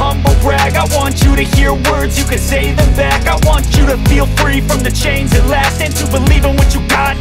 humble brag. I want you to hear words, you can say them back. I want you to feel free from the chains at last. And to believe in what you got,